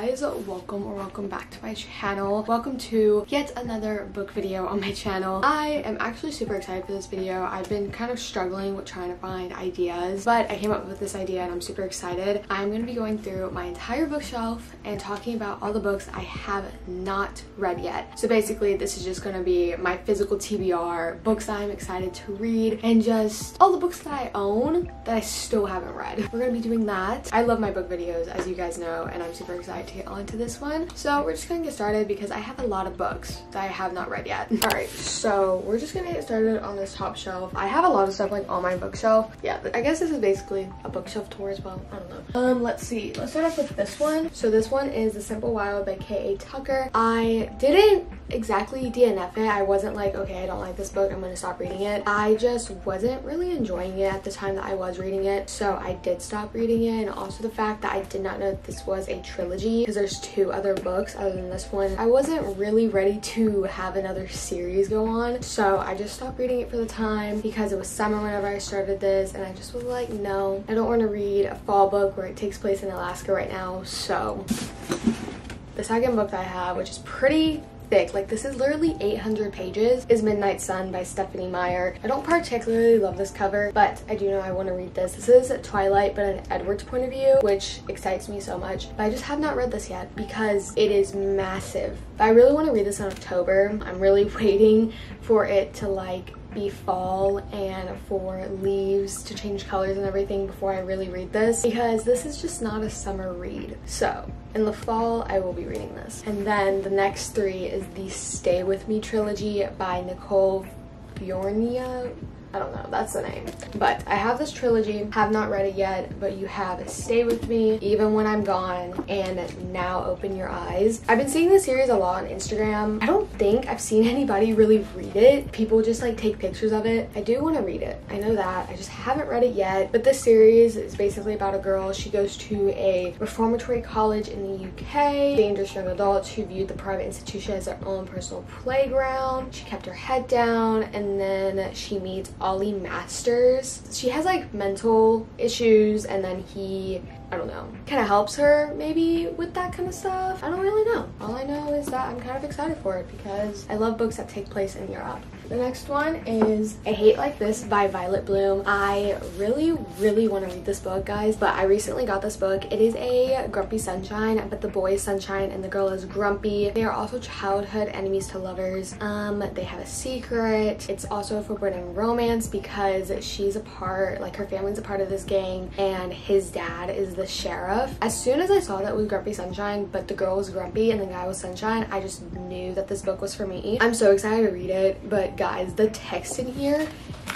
guys welcome or welcome back to my channel. Welcome to yet another book video on my channel. I am actually super excited for this video. I've been kind of struggling with trying to find ideas but i came up with this idea and i'm super excited. I'm going to be going through my entire bookshelf and talking about all the books i have not read yet. So basically this is just going to be my physical tbr books i'm excited to read and just all the books that i own that i still haven't read. We're going to be doing that. I love my book videos as you guys know and I'm super excited to get on to this one. So we're just gonna get started because I have a lot of books that I have not read yet. All right, so we're just gonna get started on this top shelf. I have a lot of stuff like on my bookshelf. Yeah, I guess this is basically a bookshelf tour as well. I don't know. Um, let's see. Let's start off with this one. So this one is The Simple Wild by K.A. Tucker. I didn't exactly DNF it. I wasn't like, okay, I don't like this book. I'm gonna stop reading it. I just wasn't really enjoying it at the time that I was reading it. So I did stop reading it. And also the fact that I did not know this was a trilogy because there's two other books other than this one. I wasn't really ready to have another series go on. So I just stopped reading it for the time because it was summer whenever I started this. And I just was like, no, I don't want to read a fall book where it takes place in Alaska right now. So the second book that I have, which is pretty thick. Like this is literally 800 pages is Midnight Sun by Stephenie Meyer. I don't particularly love this cover, but I do know I want to read this. This is Twilight, but an Edward's point of view, which excites me so much. But I just have not read this yet because it is massive. I really want to read this in October. I'm really waiting for it to like fall and for leaves to change colors and everything before I really read this because this is just not a summer read. So in the fall, I will be reading this. And then the next three is the Stay With Me trilogy by Nicole Fiorina I don't know, that's the name. But I have this trilogy, have not read it yet, but you have Stay With Me, Even When I'm Gone, and Now Open Your Eyes. I've been seeing this series a lot on Instagram. I don't think I've seen anybody really read it. People just like take pictures of it. I do want to read it. I know that. I just haven't read it yet. But this series is basically about a girl. She goes to a reformatory college in the UK. Dangerous young adults who viewed the private institution as their own personal playground. She kept her head down and then she meets Ollie Masters. She has like mental issues and then he, I don't know, kind of helps her maybe with that kind of stuff. I don't really know. All I know is that I'm kind of excited for it because I love books that take place in Europe. The next one is A Hate Like This by Violet Bloom. I really, really want to read this book, guys, but I recently got this book. It is a Grumpy Sunshine, but the boy is Sunshine and the girl is Grumpy. They are also childhood enemies to lovers. Um, They have a secret. It's also a forbidden romance because she's a part, like her family's a part of this gang and his dad is the sheriff. As soon as I saw that it was Grumpy Sunshine, but the girl was Grumpy and the guy was Sunshine, I just knew that this book was for me. I'm so excited to read it, but guys, the text in here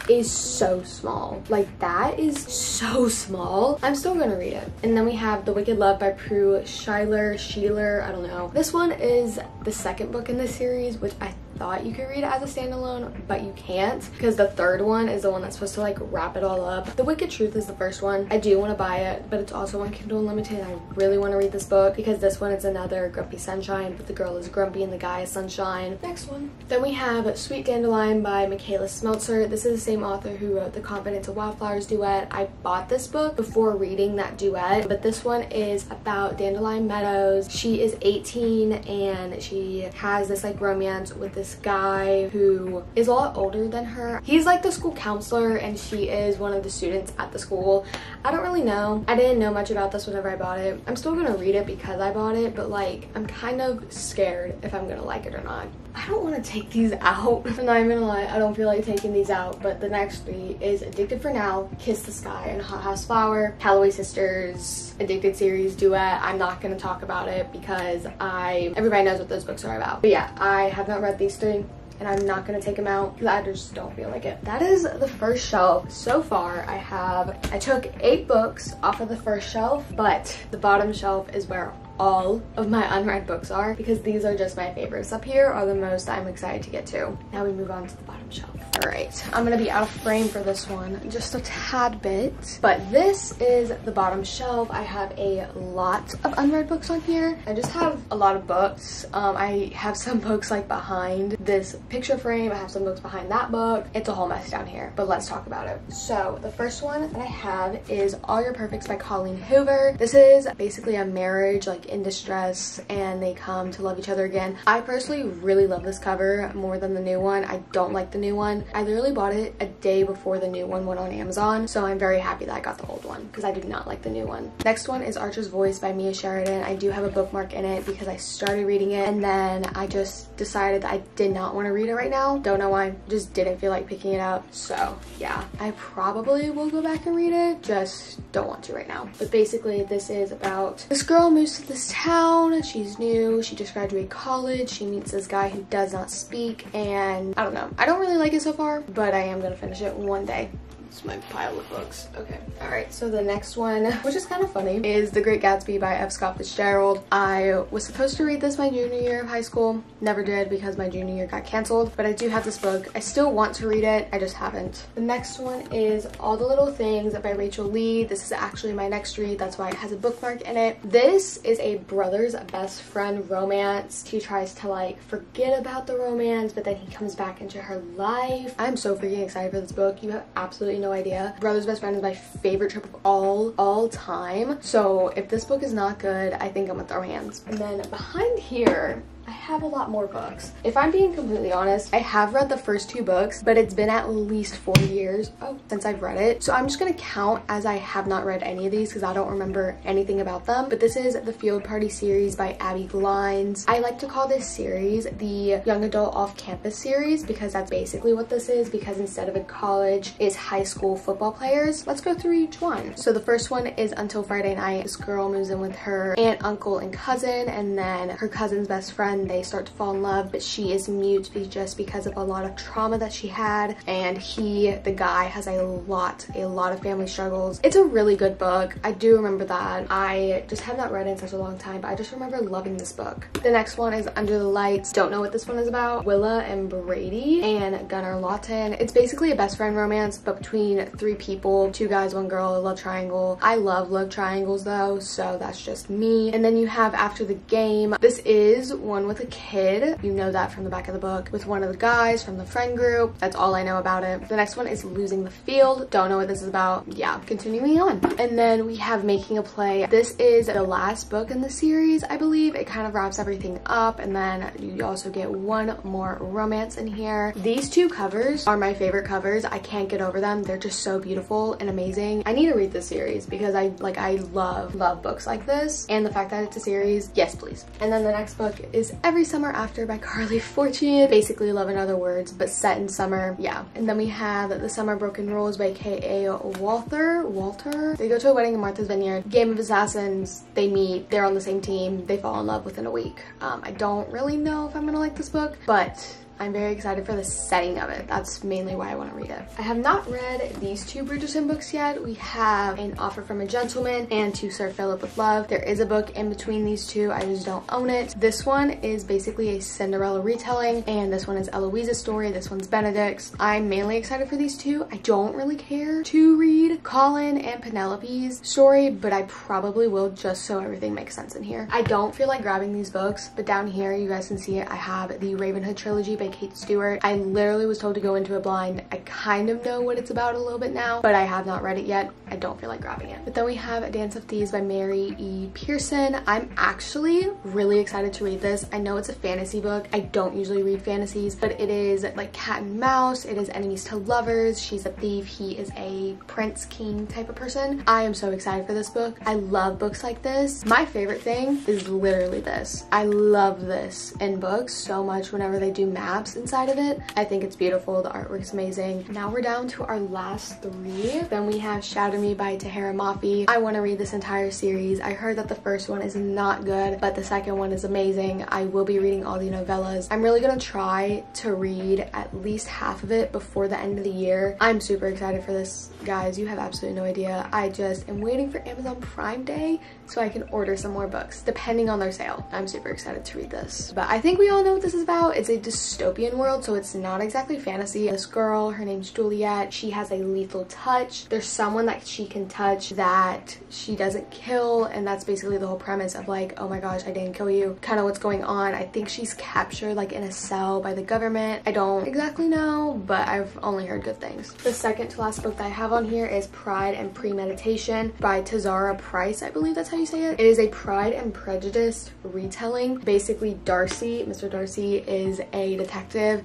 is so small. Like that is so small. I'm still gonna read it. And then we have The Wicked Love by Prue Schuyler, Sheeler, I don't know. This one is the second book in this series, which I thought you could read it as a standalone, but you can't because the third one is the one that's supposed to like wrap it all up. The Wicked Truth is the first one. I do want to buy it, but it's also on Kindle Unlimited. I really want to read this book because this one is another Grumpy Sunshine, but the girl is grumpy and the guy is Sunshine. Next one. Then we have Sweet Dandelion by Micalea Smeltzer. This is the same author who wrote the Confidential Wildflowers duet. I bought this book before reading that duet, but this one is about Dandelion Meadows. She is 18 and she has this like romance with this guy who is a lot older than her. He's like the school counselor and she is one of the students at the school. I don't really know. I didn't know much about this whenever I bought it. I'm still gonna read it because I bought it, but like I'm kind of scared if I'm gonna like it or not. I don't want to take these out. I'm not even gonna lie, I don't feel like taking these out, but the next three is Addicted for Now, Kiss the Sky, and Hot House Flower, Calloway Sisters, Addicted series duet. I'm not gonna talk about it because I, everybody knows what those books are about. But yeah, I have not read these three and I'm not gonna take them out because I just don't feel like it. That is the first shelf. So far, I have, I took eight books off of the first shelf, but the bottom shelf is where all of my unread books are because these are just my favorites. Up here are the most I'm excited to get to. Now we move on to the bottom shelf. All right, I'm gonna be out of frame for this one just a tad bit, but this is the bottom shelf. I have a lot of unread books on here. I just have a lot of books. Um, I have some books like behind this picture frame. I have some books behind that book. It's a whole mess down here, but let's talk about it. So the first one that I have is All Your Perfects by Colleen Hoover. This is basically a marriage like in distress and they come to love each other again. I personally really love this cover more than the new one. I don't like the new one. I literally bought it a day before the new one went on Amazon, so I'm very happy that I got the old one because I did not like the new one. Next one is Archer's Voice by Mia Sheridan. I do have a bookmark in it because I started reading it and then I just decided that I did not want to read it right now. Don't know why, just didn't feel like picking it up. So yeah, I probably will go back and read it, just don't want to right now. But basically this is about this girl moves to this town, she's new, she just graduated college, she meets this guy who does not speak and I don't know. I don't really like it so far, but I am gonna finish it one day. It's my pile of books. Okay. All right. So the next one, which is kind of funny, is The Great Gatsby by F. Scott Fitzgerald. I was supposed to read this my junior year of high school. Never did because my junior year got canceled. But I do have this book. I still want to read it. I just haven't. The next one is All the Little Things by Rachel Lee. This is actually my next read. That's why it has a bookmark in it. This is a brother's best friend romance. He tries to like forget about the romance, but then he comes back into her life. I'm so freaking excited for this book. You have absolutely no idea. Brother's Best Friend is my favorite trip of all, all time. So if this book is not good, I think I'm gonna throw hands. And then behind here, I have a lot more books. If I'm being completely honest, I have read the first two books, but it's been at least four years oh, since I've read it. So I'm just gonna count as I have not read any of these because I don't remember anything about them. But this is the Field Party series by Abby Glines. I like to call this series the Young Adult Off-Campus series because that's basically what this is because instead of a college it's high school football players. Let's go through each one. So the first one is Until Friday Night. This girl moves in with her aunt, uncle, and cousin and then her cousin's best friend and they start to fall in love, but she is mute just because of a lot of trauma that she had. And he, the guy, has a lot, a lot of family struggles. It's a really good book. I do remember that. I just have not read it in such a long time, but I just remember loving this book. The next one is Under the Lights. Don't know what this one is about. Willa and Brady and Gunnar Lawton. It's basically a best friend romance, but between three people, two guys, one girl, a love triangle. I love love triangles though, so that's just me. And then you have After the Game. This is one with a kid. You know that from the back of the book. With one of the guys from the friend group. That's all I know about it. The next one is Losing the Field. Don't know what this is about. Yeah, continuing on. And then we have Making a Play. This is the last book in the series, I believe. It kind of wraps everything up. And then you also get one more romance in here. These two covers are my favorite covers. I can't get over them. They're just so beautiful and amazing. I need to read this series because I like I love love books like this and the fact that it's a series yes please and then the next book is Every Summer After by Carley Fortune. Basically Love in Other Words, but set in summer. Yeah. And then we have The Summer Broken Rules by K.A. Walther. Walter? They go to a wedding in Martha's Vineyard. Game of Assassins. They meet. They're on the same team. They fall in love within a week. Um, I don't really know if I'm gonna like this book, but I'm very excited for the setting of it. That's mainly why I want to read it. I have not read these two Bridgerton books yet. We have An Offer from a Gentleman and To Sir Philip with Love. There is a book in between these two. I just don't own it. This one is basically a Cinderella retelling and this one is Eloise's story. This one's Benedict's. I'm mainly excited for these two. I don't really care to read Colin and Penelope's story, but I probably will just so everything makes sense in here. I don't feel like grabbing these books, but down here you guys can see it. I have the Ravenhood trilogy by Kate Stewart. I literally was told to go into a blind. I kind of know what it's about a little bit now, but I have not read it yet. I don't feel like grabbing it. But then we have A Dance of Thieves by Mary E. Pearson. I'm actually really excited to read this. I know it's a fantasy book. I don't usually read fantasies, but it is like cat and mouse. It is enemies to lovers. She's a thief. He is a prince king type of person. I am so excited for this book. I love books like this. My favorite thing is literally this. I love this in books so much whenever they do maps maps inside of it. I think it's beautiful. The artwork's amazing. Now we're down to our last three. Then we have Shatter Me by Tahereh Mafi. I want to read this entire series. I heard that the first one is not good, but the second one is amazing. I will be reading all the novellas. I'm really going to try to read at least half of it before the end of the year. I'm super excited for this, guys. You have absolutely no idea. I just am waiting for Amazon Prime Day so I can order some more books, depending on their sale. I'm super excited to read this. But I think we all know what this is about. It's a dystopian dystopian world, so it's not exactly fantasy. This girl, her name's Juliette, she has a lethal touch. There's someone that she can touch that she doesn't kill, and that's basically the whole premise of like, oh my gosh, I didn't kill you, kind of what's going on. I think she's captured like in a cell by the government. I don't exactly know, but I've only heard good things. The second to last book that I have on here is Pride and Premeditation by Tirzah Price, I believe that's how you say it. It is a Pride and Prejudice retelling. Basically, Darcy, Mr. Darcy, is a detective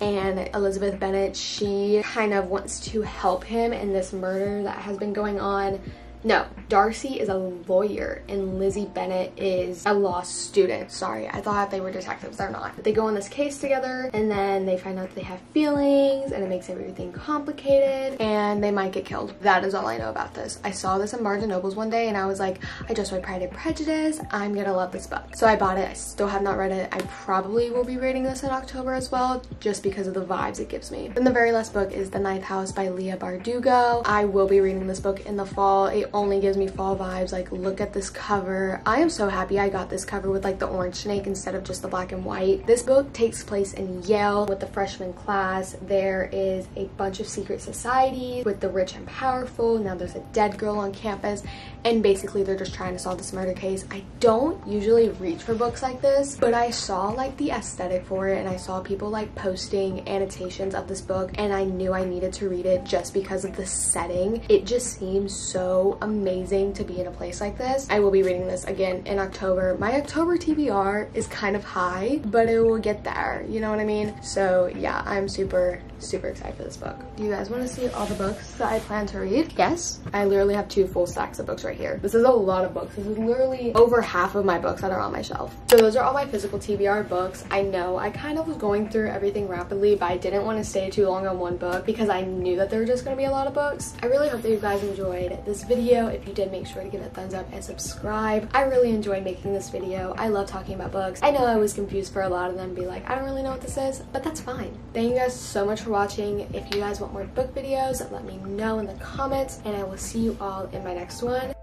and Elizabeth Bennet, she kind of wants to help him in this murder that has been going on no, Darcy is a lawyer and Lizzie Bennet is a law student. Sorry, I thought they were detectives. They're not. But they go on this case together and then they find out they have feelings and it makes everything complicated and they might get killed. That is all I know about this. I saw this in Barnes & Nobles one day and I was like, I just read Pride and Prejudice. I'm gonna love this book. So I bought it. I still have not read it. I probably will be reading this in October as well just because of the vibes it gives me. And the very last book is The Ninth House by Leigh Bardugo. I will be reading this book in the fall. It only gives me fall vibes. Like, look at this cover. I am so happy I got this cover with like the orange snake instead of just the black and white. This book takes place in Yale with the freshman class. There is a bunch of secret societies with the rich and powerful. Now there's a dead girl on campus and basically they're just trying to solve this murder case. I don't usually reach for books like this, but I saw like the aesthetic for it and I saw people like posting annotations of this book and I knew I needed to read it just because of the setting. It just seems so amazing to be in a place like this. I will be reading this again in October. My October TBR is kind of high, but it will get there, you know what I mean? So yeah, I'm super, super excited for this book. Do you guys want to see all the books that I plan to read? Yes. I literally have two full stacks of books right here. This is a lot of books. This is literally over half of my books that are on my shelf. So those are all my physical TBR books. I know I kind of was going through everything rapidly, but I didn't want to stay too long on one book because I knew that there were just going to be a lot of books. I really hope that you guys enjoyed this video. If you did, make sure to give it a thumbs up and subscribe. I really enjoyed making this video. I love talking about books. I know I was confused for a lot of them, be like, I don't really know what this is, but that's fine. Thank you guys so much for watching. If you guys want more book videos, let me know in the comments, and I will see you all in my next one.